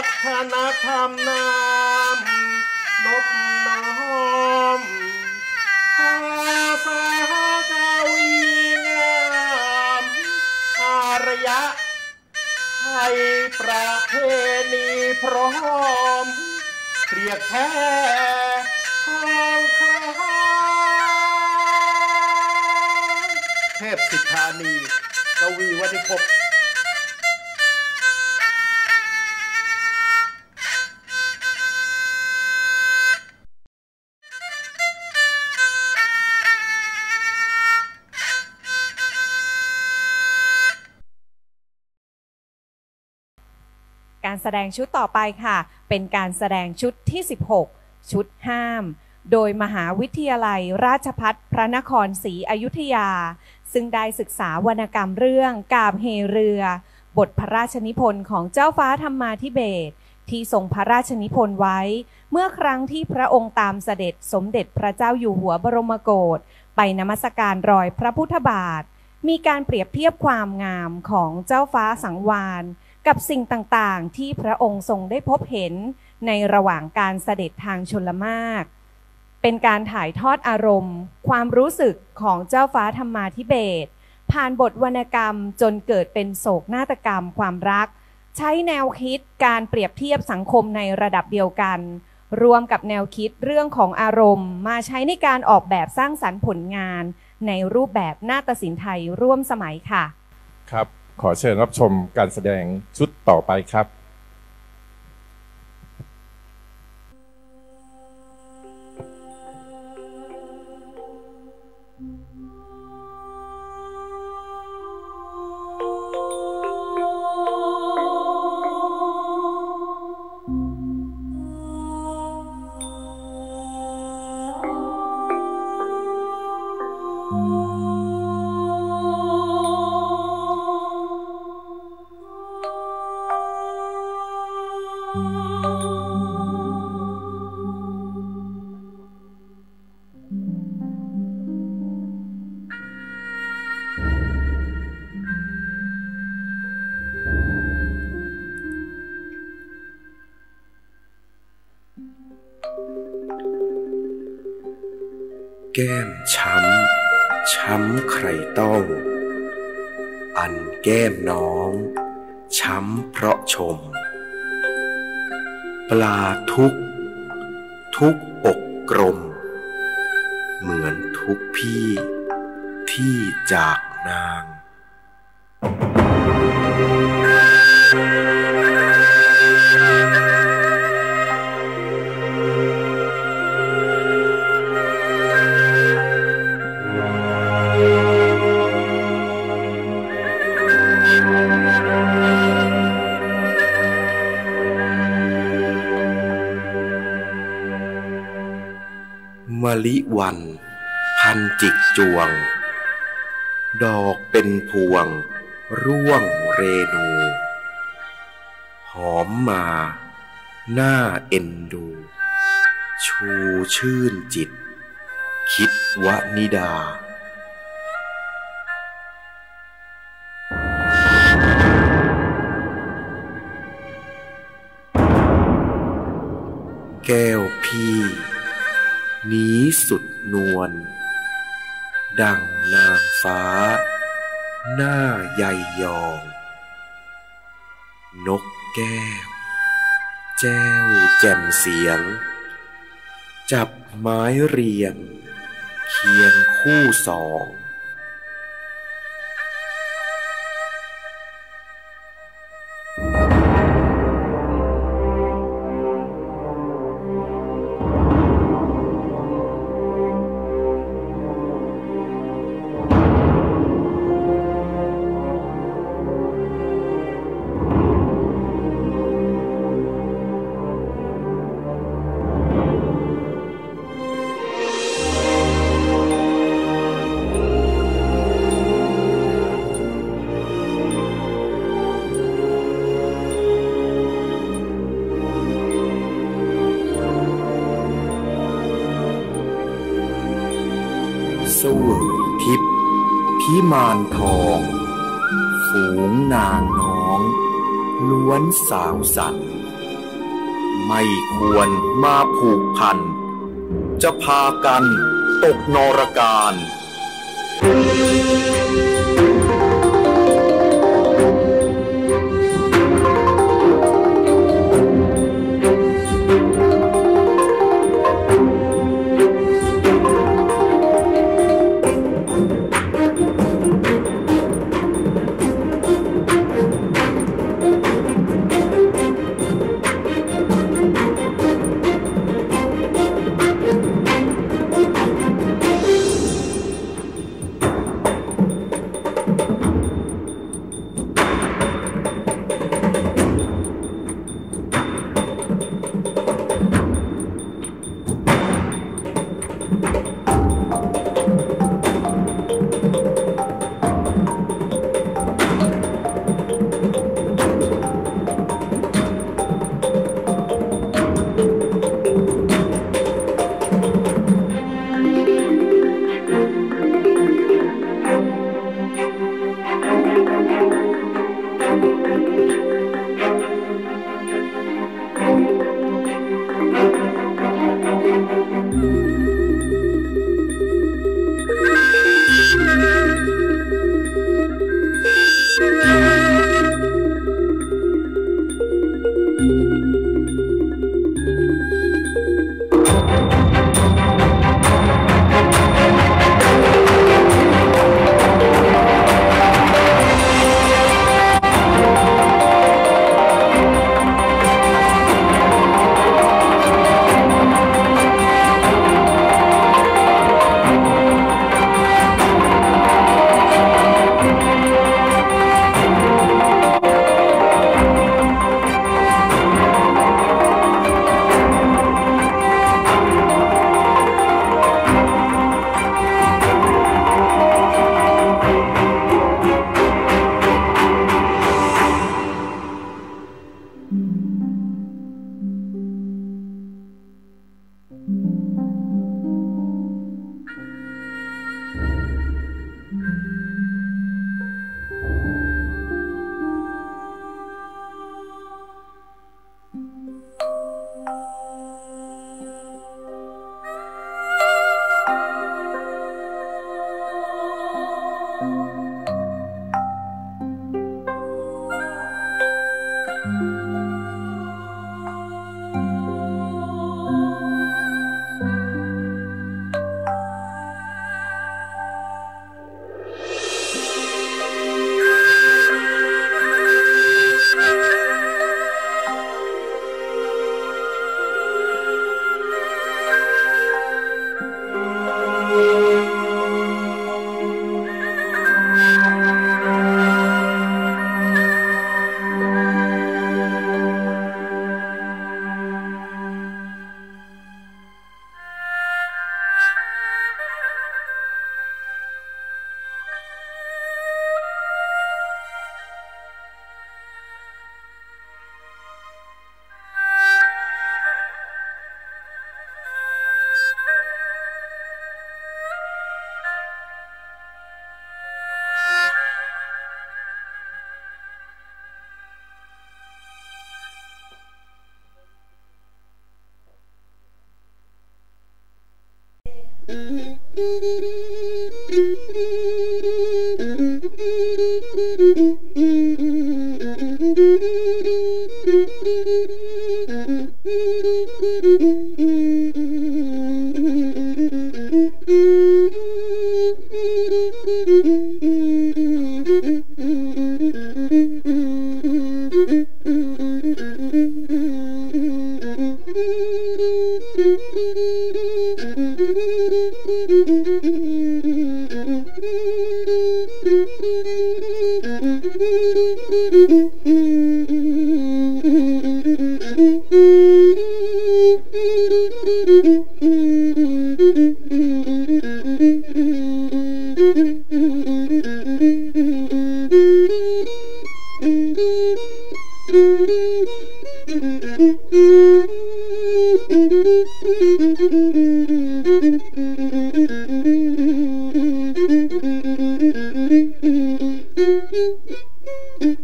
วัฒนธรรมนามนบน้อมภาษากาวีงามอารยะไทยประเพณีพร้อมเปรียบแท้ทองคำเทพสิทธานีกวีวันิพ แสดงชุดต่อไปค่ะ เป็นการแสดงชุดที่ 16 ชุดห้าม โดยมหาวิทยาลัยราชพัฒพระนครศรีอยุธยา ซึ่งได้ศึกษาวรรณกรรมเรื่องกาบเฮเรือ บทพระราชนิพนธ์ของเจ้าฟ้าธรรมาธิเบศที่ทรงพระราชนิพนธ์ไว้ เมื่อครั้งที่พระองค์ตามเสด็จสมเด็จพระเจ้าอยู่หัวบรมโกศไปนมัสการรอยพระพุทธบาท มีการเปรียบเทียบความงามของเจ้าฟ้าสังวาน กับสิ่งต่างๆ ที่พระองค์ทรงได้พบเห็นในระหว่างการเสด็จทางชนละมาก เป็นการถ่ายทอดอารมณ์ ความรู้สึกของเจ้าฟ้าธรรมาธิเบศผ่านบทวรรณกรรมจนเกิดเป็นโศกนาฏกรรมความรัก ใช้แนวคิดการเปรียบเทียบสังคมในระดับเดียวกัน รวมกับแนวคิดเรื่องของอารมณ์ มาใช้ในการออกแบบสร้างสรรค์ผลงาน ในรูปแบบนาฏศิลป์ไทยร่วมสมัยค่ะ ครับ ขอเชิญรับชมการแสดงชุดต่อไปครับ แก้มช้ำ ช้ำใครต้อง อันแก้มน้อง ช้ำเพราะชม ปลาทุก ทุกอกกลม เหมือนทุกพี่ที่จากนาง ลิวัน พันจิกจวง ดอกเป็นพวง ร่วงเรนู หอมมา หน้าเอ็นดู ชูชื่นจิต คิดวนิดา นี้สุดนวลดังนางฟ้า หน้าใยยอง นกแก้ว แจ้วแจ่มเสียง จับไม้เรียง เคียงคู่สอง สวยทิพย์พิมานทอง ฝูงนางน้อง ล้วนสาวสัตว์ไม่ควรมาผูกพัน จะพากันตกนรการ Thank you.